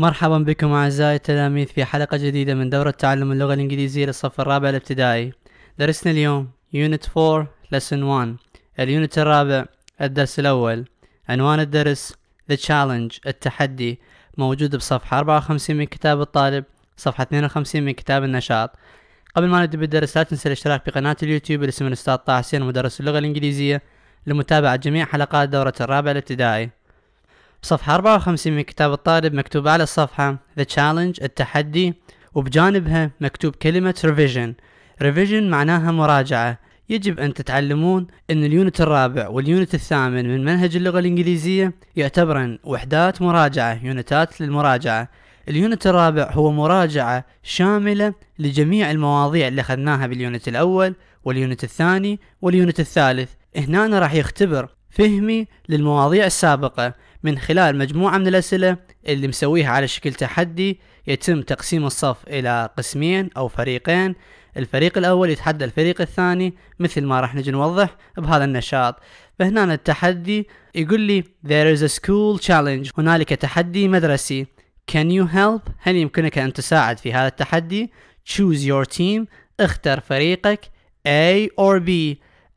مرحبا بكم أعزائي التلاميذ في حلقة جديدة من دورة تعلم اللغة الإنجليزية للصف الرابع الابتدائي. درسنا اليوم Unit 4 Lesson 1 اليونت الرابع الدرس الأول. عنوان الدرس The Challenge التحدي. موجود بصفحة 54 من كتاب الطالب صفحة 52 من كتاب النشاط. قبل ما نبدأ بالدرس لا تنسى الاشتراك في قناة اليوتيوب باسم الأستاذ طه حسين مدرس اللغة الإنجليزية لمتابعة جميع حلقات دورة الرابع الابتدائي. صفحة 54 من كتاب الطالب مكتوب على الصفحة The Challenge التحدي وبجانبها مكتوب كلمة Revision. Revision معناها مراجعة. يجب أن تتعلمون أن ال unit الرابع وال unit الثامن من منهج اللغة الإنجليزية يعتبرن وحدات مراجعة يونتات للمراجعة. ال unit الرابع هو مراجعة شاملة لجميع المواضيع اللي أخذناها بال unit الأول وال unit الثاني وال unit الثالث. هنا راح يختبر فهمي للمواضيع السابقة. من خلال مجموعة من الأسئلة اللي مسويها على شكل تحدي يتم تقسيم الصف إلى قسمين أو فريقين. الفريق الأول يتحدى الفريق الثاني مثل ما راح نجي نوضح بهذا النشاط. فهنا التحدي يقول لي there is a school challenge. هنالك تحدي مدرسي. Can you help? هل يمكنك أن تساعد في هذا التحدي؟ Choose your team. اختر فريقك. A or B.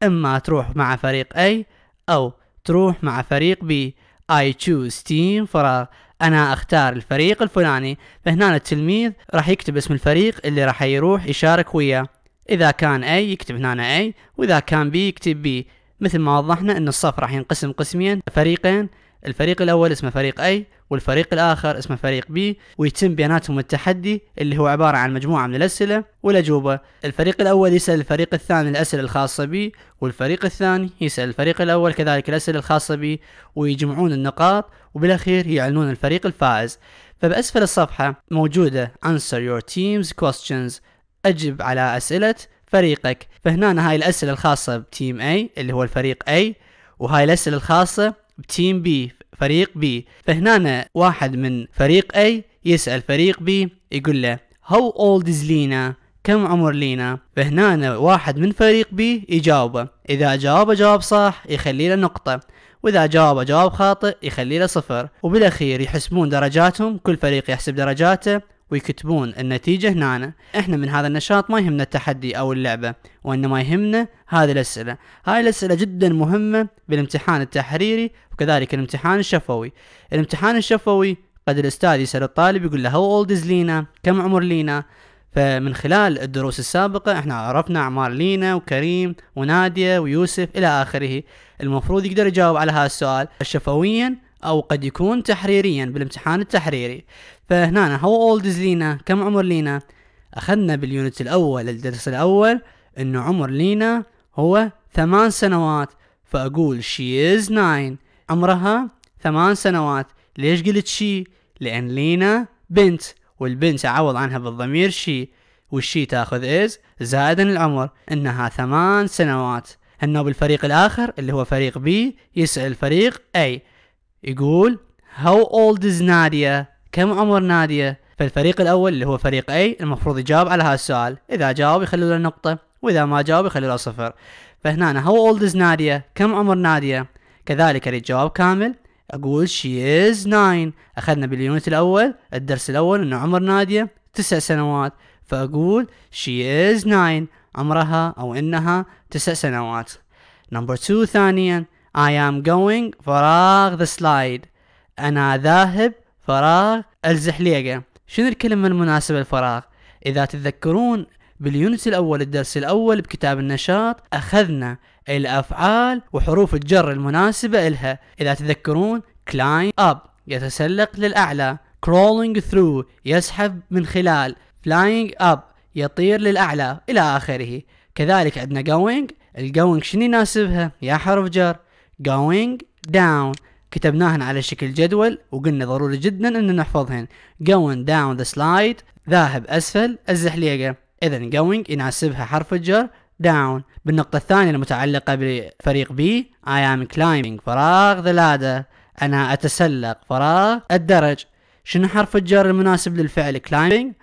إما تروح مع فريق A أو تروح مع فريق B. I choose team فراغ أنا أختار الفريق الفلاني. فهنا التلميذ راح يكتب اسم الفريق اللي راح يروح يشارك وياه. إذا كان A يكتب هنا A وإذا كان B يكتب B. مثل ما وضحنا إن الصف راح ينقسم قسمين فريقين. الفريق الأول اسمه فريق A والفريق الآخر اسمه فريق B ويتم بيناتهم التحدي اللي هو عبارة عن مجموعة من الأسئلة والاجوبة الفريق الأول يسأل الفريق الثاني الأسئلة الخاصة به والفريق الثاني يسأل الفريق الأول كذلك الأسئلة الخاصة به ويجمعون النقاط وبالأخير يعلنون الفريق الفائز. فبأسفل الصفحة موجودة answer your team's questions أجب على أسئلة فريقك. فهنا هاي الأسئلة الخاصة بتيم A اللي هو الفريق A وهاي الأسئلة الخاصة بتيم B فريق B فهنا واحد من فريق A يسأل فريق B يقول له How old is لينا كم عمر لينا فهنا واحد من فريق B يجاوبه. إذا جاوب جواب صح يخلي له نقطة. وإذا جاوب جواب خاطئ يخلي له صفر. وبالأخير يحسبون درجاتهم كل فريق يحسب درجاته. ويكتبون النتيجة هنا. إحنا من هذا النشاط ما يهمنا التحدي أو اللعبة وإنما يهمنا هذه الأسئلة. هاي الأسئلة جدا مهمة بالامتحان التحريري وكذلك الامتحان الشفوي. الامتحان الشفوي قد الأستاذ يسأل الطالب يقول له how old is لينا كم عمر لينا فمن خلال الدروس السابقة إحنا عرفنا أعمار لينا وكريم ونادية ويوسف إلى آخره. المفروض يقدر يجاوب على هذا السؤال. شفويا أو قد يكون تحريريا بالامتحان التحريري. فهنا how old is لينا كم عمر لينا؟ أخذنا بال unit الأول الدرس الأول إنه عمر لينا هو ثمان سنوات. فأقول she is nine عمرها ثمان سنوات. ليش قلت she لأن لينا بنت والبنت اعوض عنها بالضمير she وال she تأخذ is زائدا العمر. إنها ثمان سنوات. انه بالفريق الآخر اللي هو فريق B يسأل الفريق A يقول how old is نادية كم عمر نادية? فالفريق الأول اللي هو فريق A المفروض يجاوب على هذا السؤال. إذا جاوب يخلوا له نقطة وإذا ما جاوب يخلوا له صفر. فهنا how old is نادية كم عمر نادية? كذلك اريد جواب كامل أقول she is nine. أخذنا بال unit الأول الدرس الأول إنه عمر نادية تسع سنوات. فأقول she is nine. عمرها أو إنها تسع سنوات. number 2 ثانيا I am going فراغ the slide. أنا ذاهب فراغ الزحليقة. شنو الكلمة المناسبة للفراغ؟ إذا تتذكرون بال unit الأول الدرس الأول بكتاب النشاط أخذنا الأفعال وحروف الجر المناسبة إلها. إذا تذكرون climb up يتسلق للأعلى. crawling through يسحب من خلال. flying up يطير للأعلى إلى آخره. كذلك عندنا going. الجوينج شنو يناسبها؟ يا حرف جر. Going down. كتبناهن على شكل جدول وقلنا ضروري جدا ان نحفظهن. Going down the slide. ذاهب أسفل. الزحليقة اذا going يناسبها حرف الجر. Down. بالنقطة الثانية المتعلقة بفريق B. I am climbing. فراغ the ladder. أنا أتسلق. فراغ الدرج. شنو حرف الجر المناسب للفعل climbing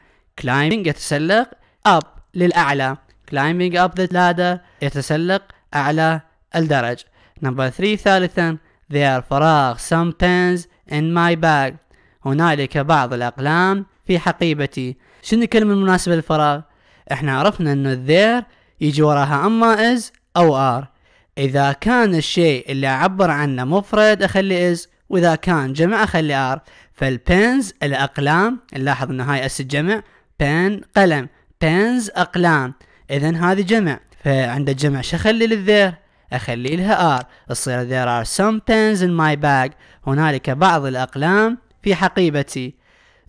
climbing يتسلق. Up. للأعلى. Climbing up the ladder. يتسلق. أعلى الدرج. نمبر 3 ثالثا there فراغ some pens in my bag. هنالك بعض الأقلام في حقيبتي. شنو الكلمة المناسبة للفراغ؟ إحنا عرفنا إنه there يجي وراها أما is أو are. إذا كان الشيء اللي أعبر عنه مفرد أخلي is وإذا كان جمع أخلي are. فالبنز الأقلام نلاحظ إنه هاي أس الجمع بن قلم. بنز أقلام. اذا هذه جمع. فعند الجمع شو أخلي للذير أخلي لها are. تصير there are some pens in my bag. هنالك بعض الأقلام في حقيبتي.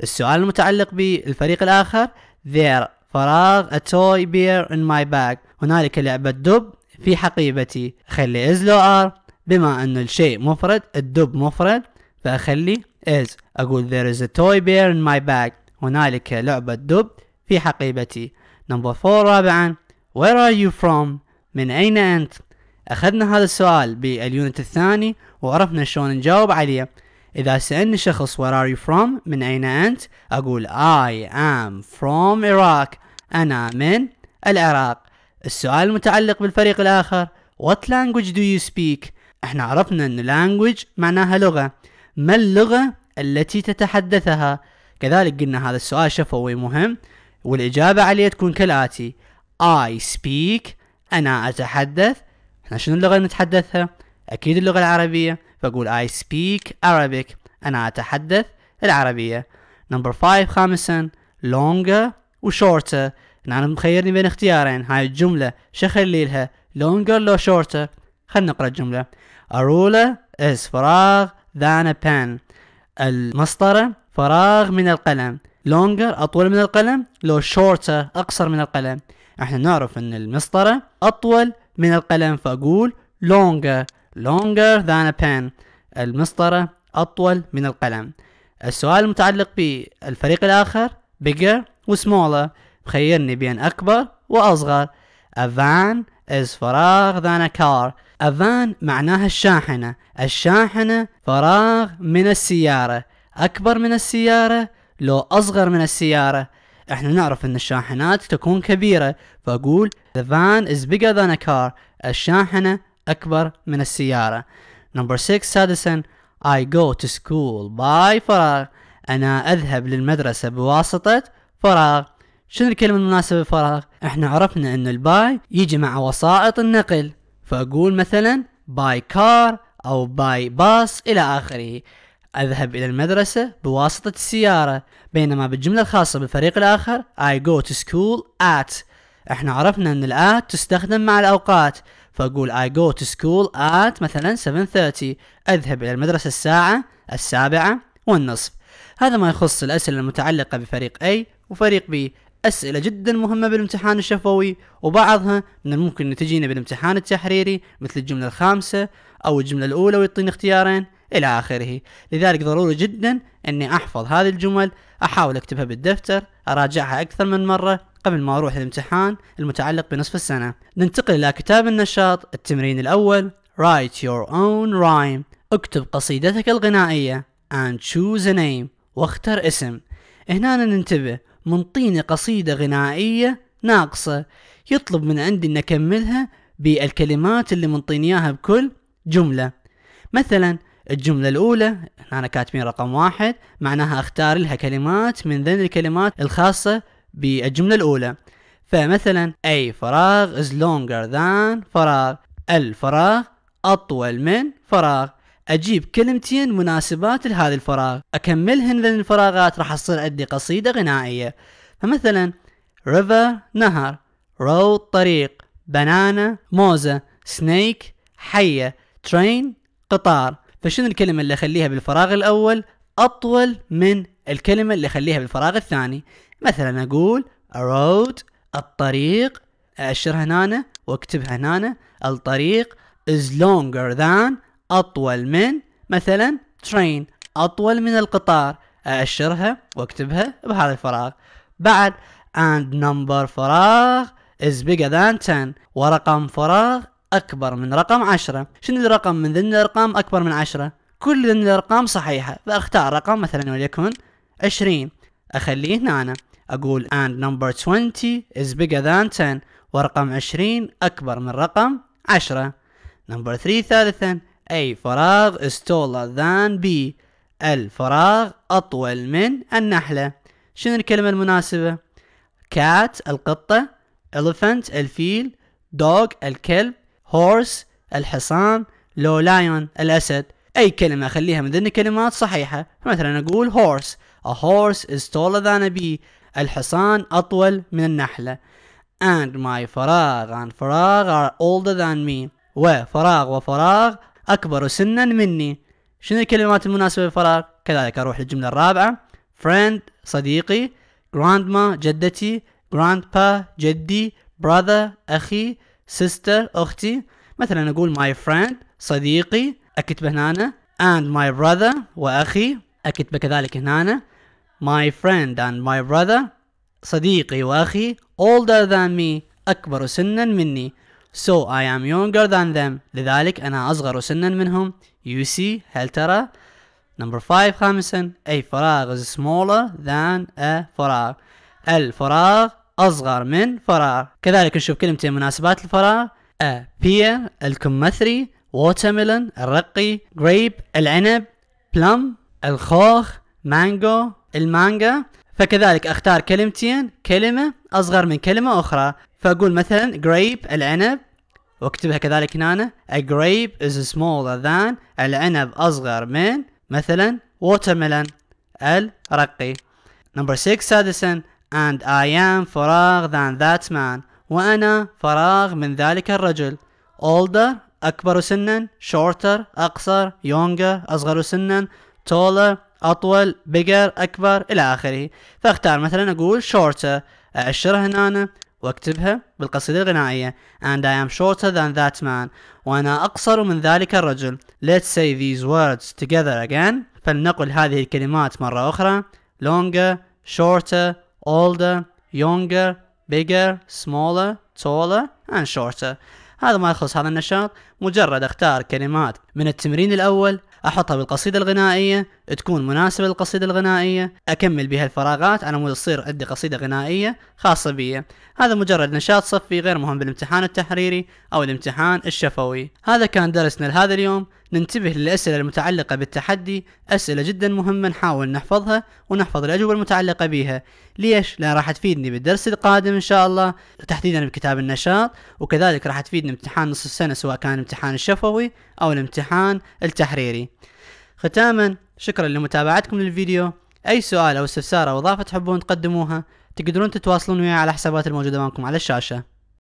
السؤال المتعلق بالفريق الآخر. There. فراغ. A toy bear in my bag. هنالك لعبة دب في حقيبتي. خلي is لو are بما انه الشيء مفرد الدب مفرد فأخلي is. أقول there is a toy bear in my bag. هنالك لعبة دب في حقيبتي. number 4 رابعا. Where are you from من أين أنت؟ أخذنا هذا السؤال بال unit الثاني وعرفنا شلون نجاوب عليه. إذا سألني شخص where are you from? من أين أنت؟ أقول I am from Iraq. أنا من العراق. السؤال المتعلق بالفريق الآخر. What language do you speak? إحنا عرفنا إن language معناها لغة. ما اللغة التي تتحدثها? كذلك قلنا هذا السؤال شفوي مهم والإجابة عليه تكون كالآتي. I speak. أنا أتحدث. إحنا شنو اللغة اللي نتحدثها؟ أكيد اللغة العربية. فأقول I speak Arabic. أنا أتحدث العربية. نمبر 5 خامسا longer و shorter. أنا مخيرني بين اختيارين. هاي الجملة شخلي لها؟ longer لو shorter. خلنا نقرأ الجملة. A ruler is فراغ than a pen. المسطرة فراغ من القلم. longer أطول من القلم لو shorter أقصر من القلم. إحنا نعرف إن المسطرة أطول من القلم فأقول longer longer than a pen. المسطرة أطول من القلم. السؤال المتعلق بالفريق الآخر bigger و smaller. مخيرني بين أكبر وأصغر a van is فراغ than a car. A van معناها الشاحنة. الشاحنة فراغ من السيارة. أكبر من السيارة لو أصغر من السيارة. إحنا نعرف ان الشاحنات تكون كبيرة فأقول the van is bigger than a car. الشاحنة أكبر من السيارة. Number 6 سادسا I go to school by فراغ. أنا أذهب للمدرسة بواسطة فراغ. شنو الكلمة المناسبة للفراغ؟ إحنا عرفنا ان الباي يجي مع وسائط النقل. فأقول مثلا by car أو by bus إلى آخره. أذهب إلى المدرسة بواسطة السيارة بينما بالجملة الخاصة بالفريق الآخر I go to school at. إحنا عرفنا إن الات تستخدم مع الأوقات فأقول I go to school at مثلا 7:30 أذهب إلى المدرسة الساعة السابعة والنصف. هذا ما يخص الأسئلة المتعلقة بفريق A وفريق B. أسئلة جدا مهمة بالامتحان الشفوي وبعضها من الممكن أن تجينا بالامتحان التحريري مثل الجملة الخامسة أو الجملة الأولى ويعطيني اختيارين. إلى آخره. لذلك ضروري جدا أني أحفظ هذه الجمل أحاول أكتبها بالدفتر أراجعها أكثر من مرة قبل ما أروح الامتحان المتعلق بنصف السنة. ننتقل إلى كتاب النشاط التمرين الأول Write your own rhyme. اكتب قصيدتك الغنائية and choose a name. واختر اسم. هنا ننتبه منطيني قصيدة غنائية ناقصة. يطلب من عندي أن أكملها بالكلمات اللي منطيني إياها بكل جملة. مثلا الجملة الأولى أنا كاتبين رقم واحد معناها أختار لها كلمات من ذن الكلمات الخاصة بالجملة الأولى. فمثلا أي فراغ is longer than فراغ. الفراغ أطول من فراغ. أجيب كلمتين مناسبات لهذا الفراغ. أكملهن ذن الفراغات راح تصير عندي قصيدة غنائية. فمثلا river نهر road طريق بنانا موزة snake حية train قطار. فشنو الكلمة اللي أخليها بالفراغ الأول؟ أطول من الكلمة اللي أخليها بالفراغ الثاني. مثلا أقول road الطريق أشرها هنا وأكتبها هنا الطريق is longer than أطول من. مثلا train أطول من القطار. أشرها وأكتبها بهذا الفراغ. بعد and number فراغ is bigger than 10 ورقم فراغ أكبر من رقم عشرة. شنو الرقم من ذن الأرقام أكبر من عشرة؟ كل ذن الأرقام صحيحة. فأختار رقم مثلا وليكن عشرين. أخليه هنا. أقول and number 20 is bigger than 10 ورقم عشرين أكبر من رقم عشرة. Number 3 ثالثا. A فراغ is taller than B. الفراغ أطول من النحلة. شنو الكلمة المناسبة؟ cat القطة. Elephant الفيل. Dog الكلب. Horse الحصان لو لايون الأسد. أي كلمة أخليها من ضمن كلمات صحيحة. مثلا أقول horse a horse is taller than a bee. الحصان أطول من النحلة. And my فراغ and فراغ are older than me. وفراغ وفراغ أكبر سنا مني. شنو الكلمات المناسبة للفراغ؟ كذلك أروح للجملة الرابعة. Friend صديقي. Grandma جدتي. Grandpa جدي. Brother أخي. Sister أختي. مثلا أقول my friend صديقي أكتبه هنا. and my brother وأخي أكتبه كذلك هنا. my friend and my brother صديقي وأخي older than me أكبر سنا مني. so I am younger than them. لذلك أنا أصغر سنا منهم. you see هل ترى؟ number 5 خامسا. أي فراغ is smaller than a فراغ. الفراغ أصغر من فراغ. كذلك نشوف كلمتين مناسبات الفراغ. Pear الكمثري. watermelon الرقي. grape العنب. plum الخوخ. مانجو المانجا. فكذلك أختار كلمتين. كلمة أصغر من كلمة أخرى. فأقول مثلا grape العنب. وأكتبها كذلك هنا. A grape is smaller than العنب أصغر من مثلا watermelon الرقي. Number 6 سادسا and I am فراغ than that man. وأنا فراغ من ذلك الرجل. Older أكبر سنا. Shorter أقصر. Younger أصغر سنا. Taller أطول. Bigger أكبر. إلى آخره. فاختار مثلا أقول shorter. أأشرها هنا وأكتبها بالقصيدة الغنائية. And I am shorter than that man. وأنا أقصر من ذلك الرجل. Let's say these words together again. فلنقل هذه الكلمات مرة أخرى. Longer shorter older younger bigger smaller taller and shorter. هذا ما يخص هذا النشاط. مجرد أختار كلمات من التمرين الأول أحطها بالقصيدة الغنائية تكون مناسبة للقصيدة الغنائية أكمل بها الفراغات. على مود تصير عندي قصيدة غنائية خاصة بي. هذا مجرد نشاط صفي غير مهم بالامتحان التحريري أو الامتحان الشفوي. هذا كان درسنا لهذا اليوم. ننتبه للأسئلة المتعلقة بالتحدي أسئلة جدا مهمة نحاول نحفظها ونحفظ الأجوبة المتعلقة بها ليش؟ لأن راح تفيدني بالدرس القادم إن شاء الله تحديدا بكتاب النشاط وكذلك راح تفيدني امتحان نصف السنة سواء كان الامتحان الشفوي أو الامتحان التحريري. ختاما شكرا لمتابعتكم للفيديو. أي سؤال أو استفسار أو إضافة تحبون تقدموها تقدرون تتواصلون وياي على حسابات الموجودة معكم على الشاشة.